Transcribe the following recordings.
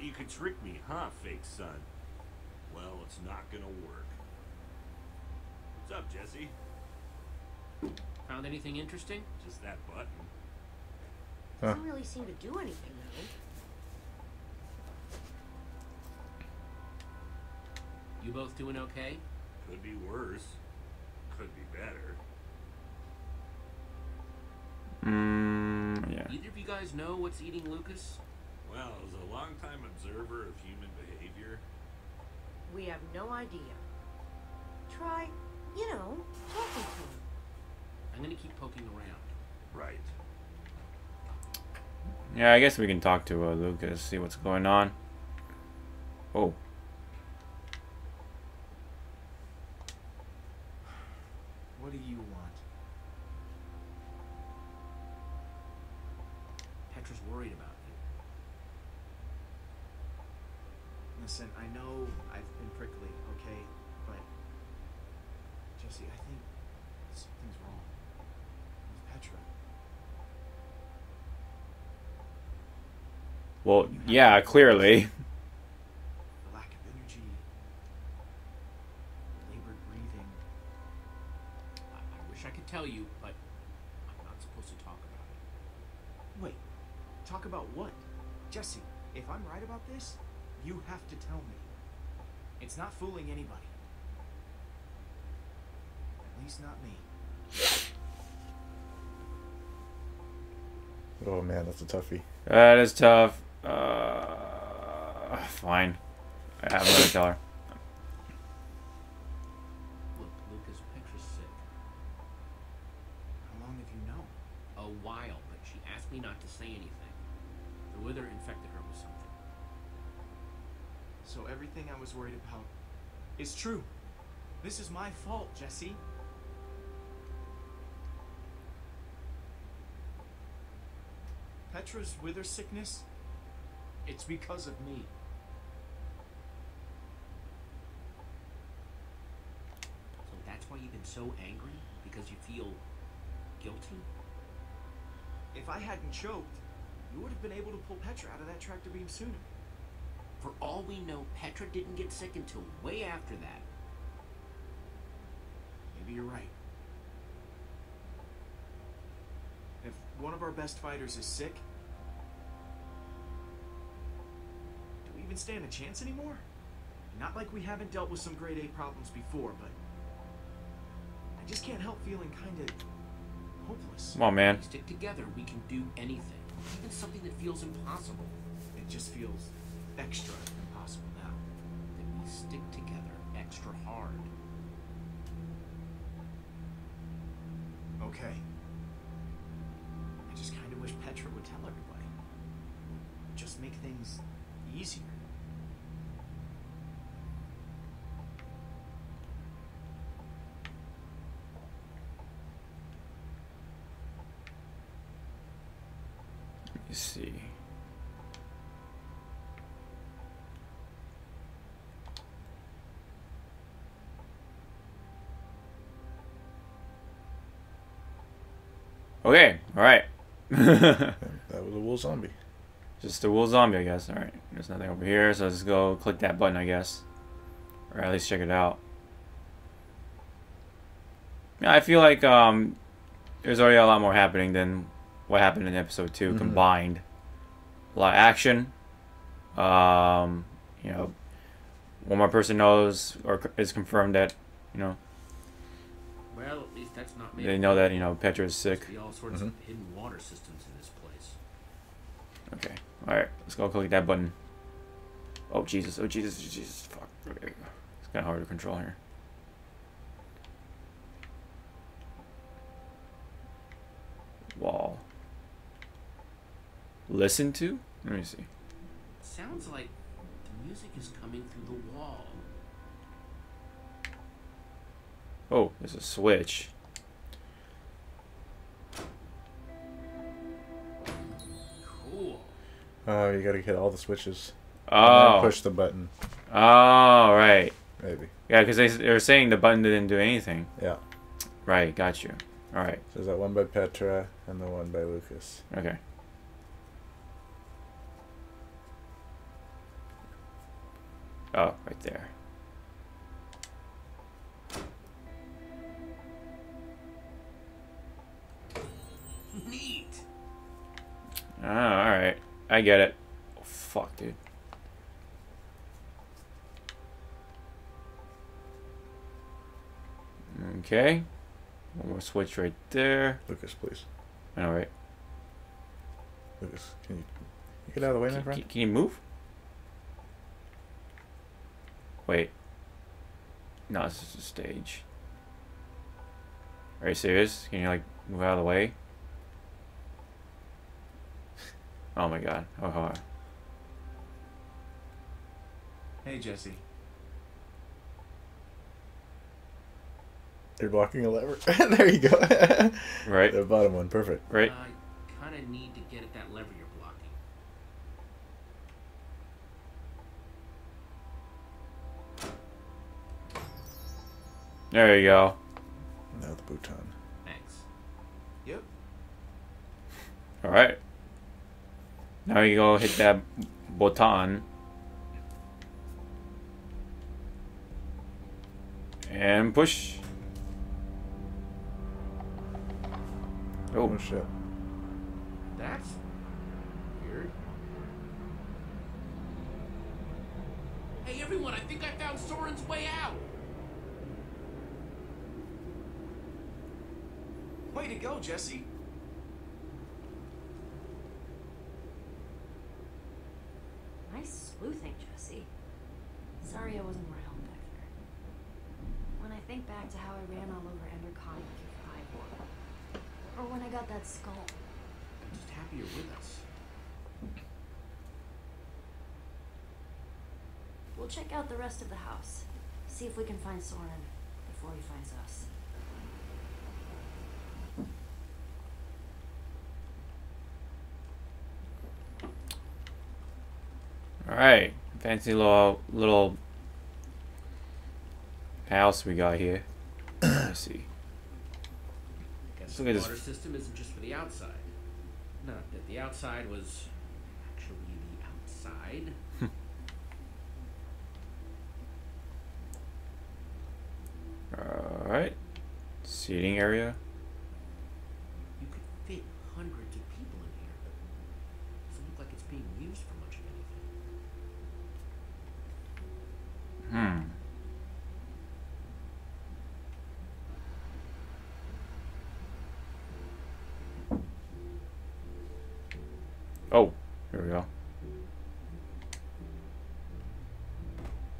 Thought you could trick me, huh, fake son? Well, it's not gonna work. What's up, Jesse? Found anything interesting? Just that button. Doesn't really seem to do anything though. You both doing okay? Could be worse. Could be better. Mm, yeah. Either of you guys know what's eating Lucas? Well, as a longtime observer of human behavior, We have no idea. Try, you know, talking to him. I'm gonna keep poking around. right. Yeah, I guess we can talk to uh, Lucas, see what's going on. Oh. Well, yeah, clearly. The lack of energy, labored breathing. I, I wish I could tell you, but I'm not supposed to talk about it. Wait, talk about what? Jesse, if I'm right about this, you have to tell me. It's not fooling anybody. At least not me. Oh man, that's a toughie. That is tough. Uh, fine. I have another tell her. Look, Lucas, Petra's sick. How long have you known? A while, but she asked me not to say anything. The wither infected her with something. So everything I was worried about is true. This is my fault, Jesse. Petra's wither sickness, it's because of me. So that's why you've been so angry? Because you feel guilty? If I hadn't choked, you would have been able to pull Petra out of that tractor beam sooner. For all we know, Petra didn't get sick until way after that. Maybe you're right. If one of our best fighters is sick, even stand a chance anymore? Not like we haven't dealt with some grade A problems before, but I just can't help feeling kind of hopeless. Come on, man. We stick together, we can do anything. Even something that feels impossible. It just feels extra impossible now. that we stick together extra hard. Okay. I just kind of wish Petra would tell everybody. Just make things easier. Let me see. Okay, alright. That was a wool zombie. Just a wool zombie, I guess. Alright, there's nothing over here, so let's go click that button, I guess. Or at least check it out. Yeah, I feel like um, there's already a lot more happening than what happened in episode 2 Mhm. combined. A lot of action. Um, you know, one more person knows or is confirmed that, you know, Well, at least that's not me. they know that, you know, Petra is sick. Be all sorts Mhm. of hidden water systems in this place. Okay. Alright, let's go click that button. Oh, Jesus. Oh, Jesus. Jesus. Fuck. Okay. It's kind of hard to control here. Wall. Listen to? Let me see. Sounds like the music is coming through the wall. Oh, there's a switch. Oh, you gotta hit all the switches. And Oh. push the button, Oh, right. maybe. Yeah, because they, they were saying the button didn't do anything. Yeah. Right, got you. Alright, So there's that one by Petra and the one by Lucas. okay. Oh, right there. Neat. Oh, alright. I get it. Oh, fuck, dude. Okay. One more switch right there. Lucas, please. Alright. Lucas, can you, you get out of the way, my friend? can, can you move? Wait. No, this is a stage. Are you serious? Can you like move out of the way? Oh my god. Oh, hold on. Hey, Jesse. You're blocking a lever. there you go. Right, the bottom one, perfect. right. Uh, I kind of need to get at that lever you're blocking. There you go. Now the bouton. Thanks. Yep. Alright. Now you go hit that button. And push. Oh Oh, shit. That's weird. Hey everyone, I think I found Soren's way out. Way to go, Jesse. Sleuthing, Jesse. Sorry I wasn't around back there. When I think back to how I ran all over Endercon with Ivor, or when I got that skull, I'm just happy you're with us. we'll check out the rest of the house. See if we can find Soren before he finds us. Alright. Fancy little little house we got here. Let's see. Guess Look the at this- water system isn't just for the outside. Not that the outside was actually the outside. Alright. Seating area. You could fit hundreds of people in here, but it doesn't look like it's being used for much of anything. Hmm. Oh, here we go.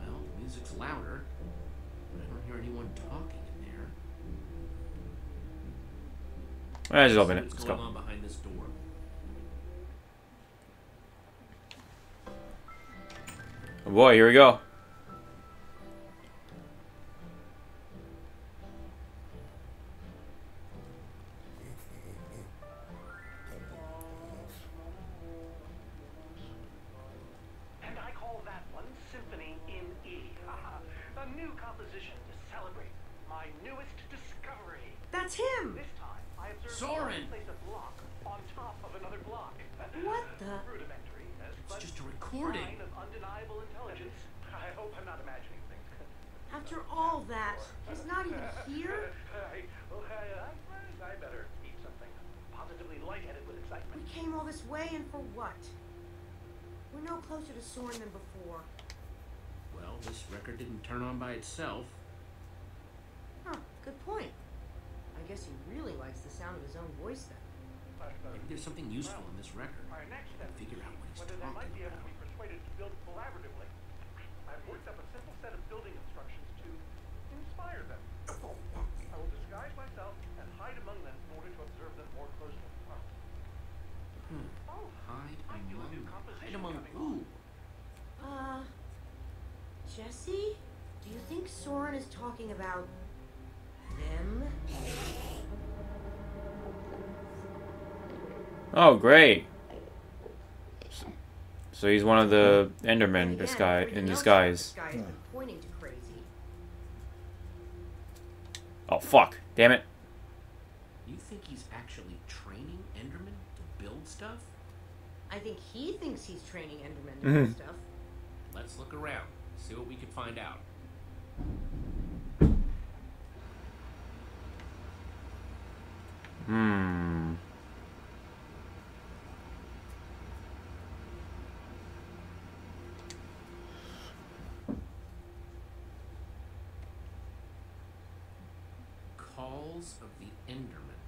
Well, the music's louder, I don't hear anyone talking in there. Let's just open it. Let's go. on behind this door? Oh boy, here we go. That's him! This time, I observed Soren! place a block on top of another block. What the? Rudimentary, It's just a recording. of undeniable intelligence. I hope I'm not imagining things. After all that, he's not even here? I, well, I, uh, I, I better eat something. Positively lightheaded with excitement. We came all this way and for what? We're no closer to Soren than before. Well, this record didn't turn on by itself. Huh, good point. I guess he really likes the sound of his own voice then. Uh, Maybe there's something useful in this record. Our next step Figure out what he's whether they talking might be able to be persuaded to build collaboratively. I've worked up a simple set of building instructions to inspire them. I will disguise myself and hide among them in order to observe them more closely. Hmm. Oh, Hide I feel a among. new Hide among coming who? Uh, Jesse? Do you think Soren is talking about them? Oh, great. So, so he's one of the Then Endermen again, disguise in disguise. This guy has been pointing to crazy. Oh fuck! Damn it! You think he's actually training Enderman to build stuff? I think he thinks he's training Endermen to do Mhm. stuff. Let's look around. See what we can find out. Hmm. Calls of the Enderman.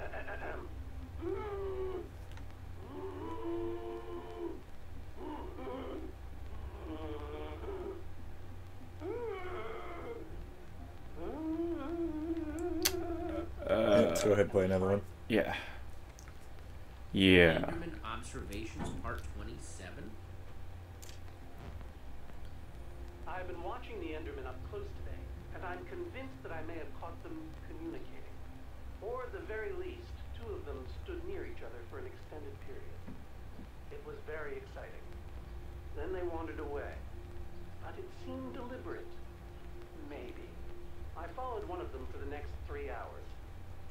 Uh, uh, uh, um, Uh, Let's go ahead and play another one. yeah. Yeah. Observations Part 27? I've been watching the Endermen up close today, and I'm convinced that I may have caught them communicating. Or at the very least, two of them stood near each other for an extended period. It was very exciting. Then they wandered away. But it seemed deliberate. Maybe. I followed one of them for the next three hours.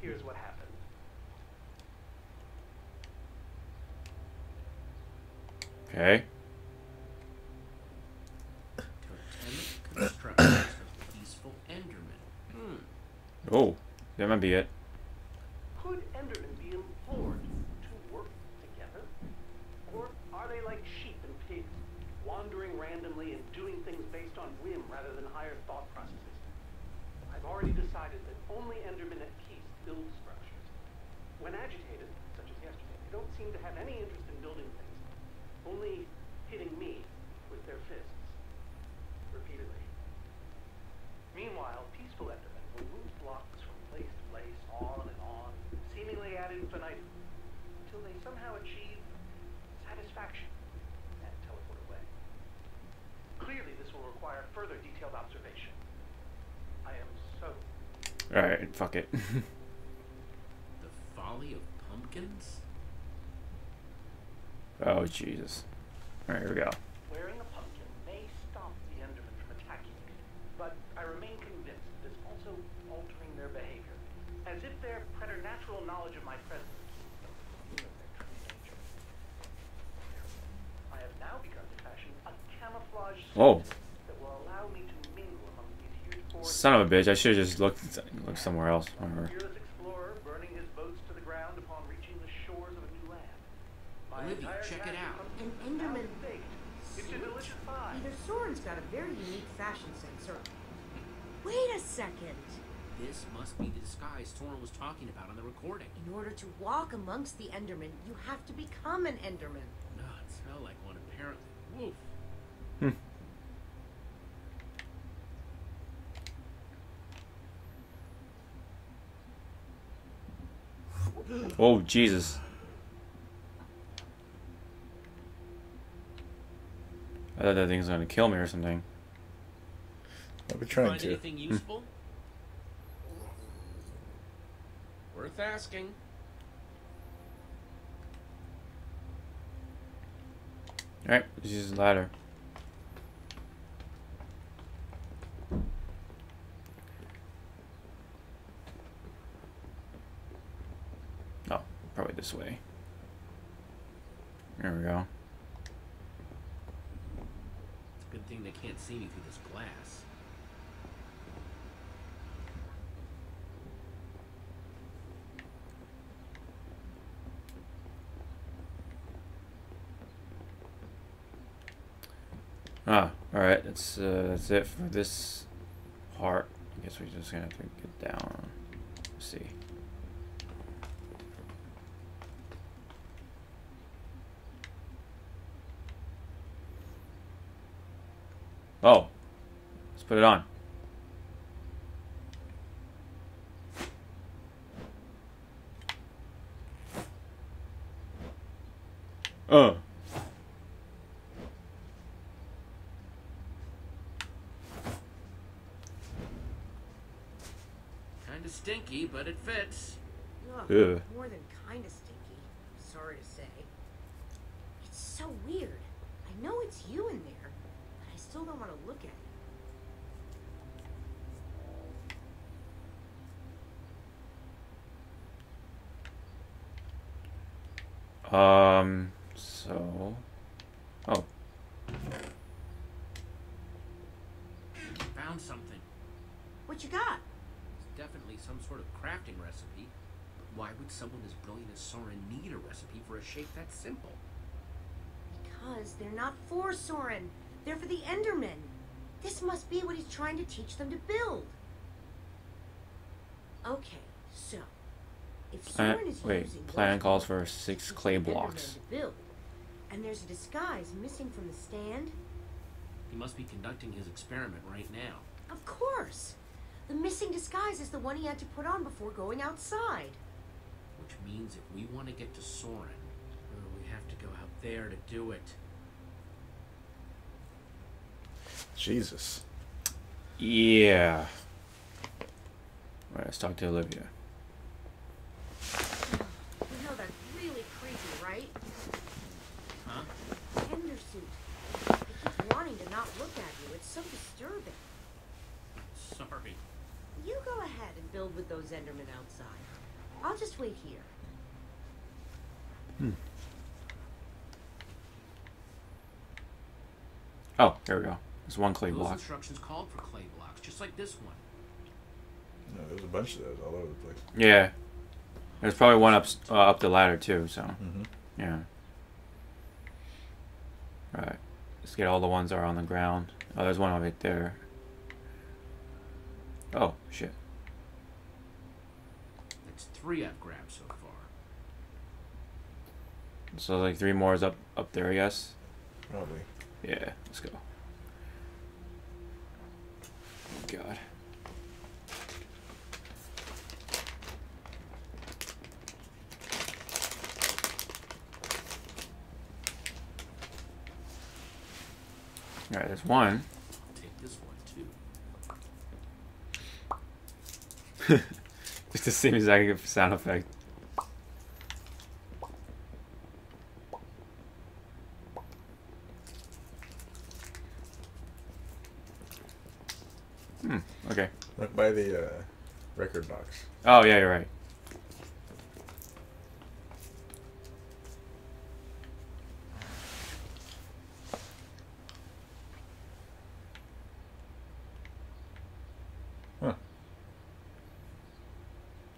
Here's what happened. Okay. Totemic constructions of peaceful Enderman. Hmm. Oh, that might be it. Could Endermen be implored to work together? Or are they like sheep and pigs, wandering randomly and doing things based on whim rather than higher thought processes? I've already decided that only Endermen at peace build structures. When agitated, such as yesterday, they don't seem to have any interest in building things, only hitting me with their fists. Repeatedly. Meanwhile, peaceful Endermen will move blocks from place to place, on and on, seemingly ad infinitum, until they somehow achieve satisfaction and teleport away. Clearly, this will require further detailed observation. I am so Alright, fuck it. The Folly of Pumpkins? oh, Jesus. Alright, here we go. Wearing a pumpkin may stop the Enderman from attacking me, but I remain convinced it's also altering their behavior, as if their preternatural knowledge of my presence keeps Son of a bitch, I should have just looked looked somewhere else. a Whatever. fearless explorer burning his boats to the ground upon reaching the shores of a new land. My Olivia, check it out. of An Enderman baked. It's a delicious. Either Soren's got a very unique fashion sense, or. Wait a second! This must be the disguise Soren was talking about on the recording. In order to walk amongst the Endermen, you have to become an Enderman. No, it smelled like one apparently. Woof. Oh, Jesus. I thought that thing was gonna kill me or something. I've been trying Find to. anything hmm. useful? Worth asking. Alright, let's use the ladder. Oh, probably this way. There we go. It's a good thing they can't see me through this glass. Ah, alright, that's uh, that's it for this part. I guess we're just gonna have to get down. Let's see. Oh, let's put it on. Uh. Kinda stinky, but it fits. Ugh, Ugh. more than kinda stinky. Sorry to say. It's so weird. I know it's you in there, but I still don't want to look at it. Um. So. Oh. Found something. What you got? It's definitely some sort of crafting recipe. But why would someone as brilliant as Soren need a recipe for a shape that simple? Because they're not for Soren. They're for the Endermen. This must be what he's trying to teach them to build. Okay, so if Plan, Soren is wait. using Plan those calls for six clay blocks. build, and there's a disguise missing from the stand, He must be conducting his experiment right now. of course. The missing disguise is the one he had to put on before going outside. Which means if we want to get to Soren, we have to go out there to do it. Jesus. Yeah. Alright, let's talk to Olivia. You know that's really creepy, right? Huh? Ender suit. I keep wanting to not look at you. It's so disturbing. Sorry. You go ahead and build with those Endermen outside. I'll just wait here. Hmm. Oh, here we go. There's one clay Those block. instructions called for clay blocks, just like this one. No, there's a bunch of those all over the place. Yeah. There's probably one up uh, up the ladder too. So Mm-hmm. yeah. Right. Let's get all the ones that are on the ground. Oh, there's one right there. Oh shit. That's three I've grabbed so far. So like three more is up up there, I guess. Probably. Yeah. Let's go. God. All right, there's one. I'll take this one too. It's the same exact sound effect. Hmm. Okay. Look by the uh, record box. Oh yeah, you're right. Huh.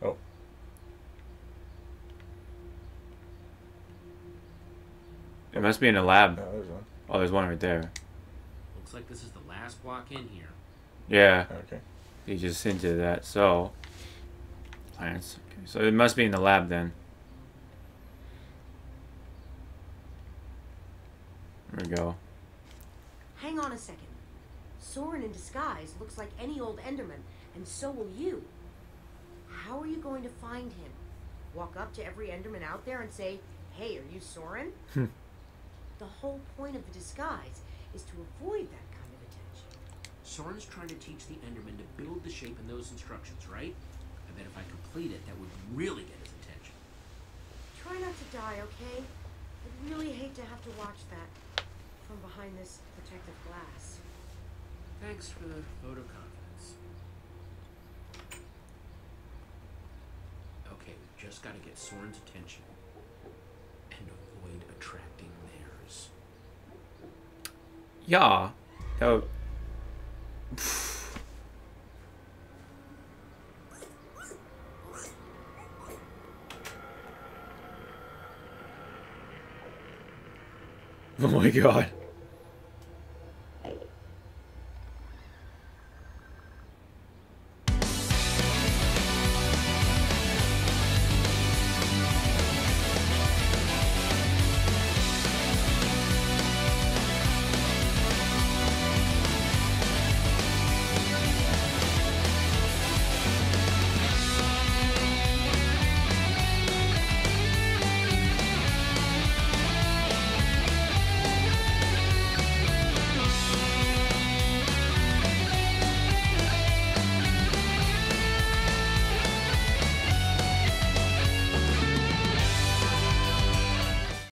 Oh. It must be in the lab. No, there's one. Oh, there's one right there. Looks like this is the last block in here. Yeah, Okay. he just hinted at that. So, plants. Okay, so it must be in the lab then. There we go. Hang on a second. Soren in disguise looks like any old Enderman, and so will you. How are you going to find him? Walk up to every Enderman out there and say, Hey, are you Soren? the whole point of the disguise is to avoid that kind of attention. Soren's trying to teach the Enderman to build the shape in those instructions, right? I bet if I complete it, that would really get his attention. Try not to die, okay? I'd really hate to have to watch that from behind this protective glass. Thanks for the vote of confidence. Okay, we've just got to get Soren's attention and avoid attracting theirs. Yeah. That would... Oh my god.